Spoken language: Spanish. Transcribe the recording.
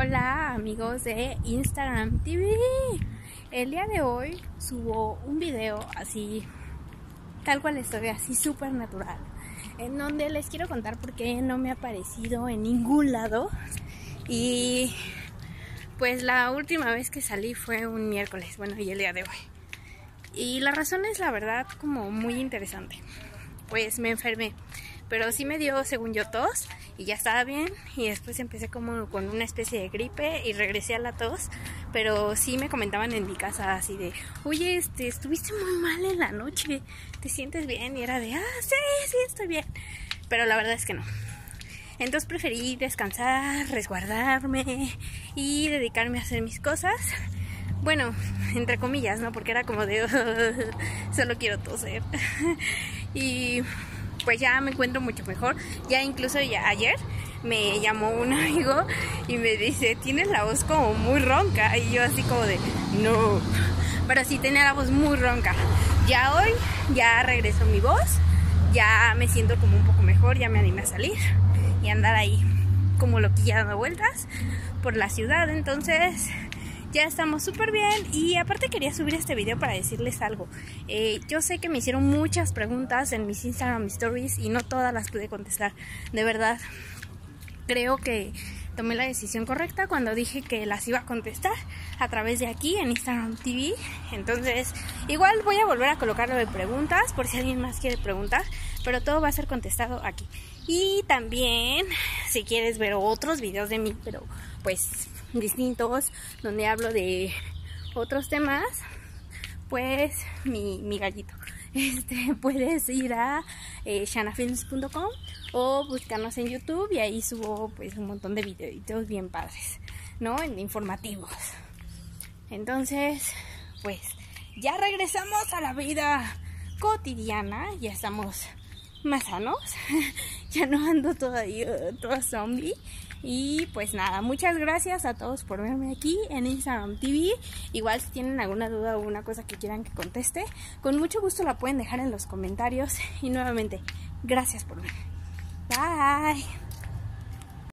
Hola amigos de Instagram TV. El día de hoy subo un video así, tal cual estoy, así súper natural, en donde les quiero contar por qué no me ha aparecido en ningún lado. Y pues la última vez que salí fue un miércoles, bueno, y el día de hoy. Y la razón es la verdad como muy interesante. Pues me enfermé pero sí me dio, según yo, tos y ya estaba bien. Y después empecé como con una especie de gripe y regresé a la tos. Pero sí me comentaban en mi casa así de, oye, este, estuviste muy mal en la noche, ¿te sientes bien? Y era de, ah, sí, sí, estoy bien. Pero la verdad es que no. Entonces preferí descansar, resguardarme y dedicarme a hacer mis cosas. Bueno, entre comillas, ¿no? Porque era como de, solo quiero toser. y pues ya me encuentro mucho mejor. Ya incluso ya ayer me llamó un amigo y me dice, tienes la voz como muy ronca. Y yo así como de, no. Pero sí tenía la voz muy ronca. Ya hoy ya regresó mi voz, ya me siento como un poco mejor, ya me animé a salir y andar ahí como loquilla dando vueltas por la ciudad. Entonces ya estamos súper bien y aparte quería subir este video para decirles algo. Eh, yo sé que me hicieron muchas preguntas en mis Instagram Stories y no todas las pude contestar. De verdad, creo que tomé la decisión correcta cuando dije que las iba a contestar a través de aquí en Instagram TV. Entonces, igual voy a volver a colocarlo de preguntas por si alguien más quiere preguntar, pero todo va a ser contestado aquí. Y también, si quieres ver otros videos de mí, pero pues distintos, donde hablo de otros temas, pues mi, gallito. Este, puedes ir a eh, shanafilms.com o buscarnos en YouTube y ahí subo pues un montón de videitos bien padres, ¿no? Informativos. Entonces, pues ya regresamos a la vida cotidiana, ya estamos más sanos, ya no ando todavía toda zombie y pues nada, muchas gracias a todos por verme aquí en Instagram TV. Igual si tienen alguna duda o una cosa que quieran que conteste, con mucho gusto la pueden dejar en los comentarios. Y nuevamente, gracias por verme. Bye.